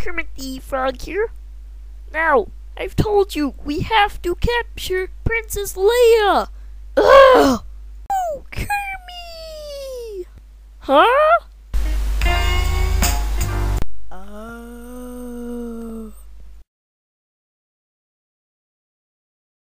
Kermit the Frog here. Now, I've told you, we have to capture Princess Leia! Ugh! Oh, Kermit! Huh?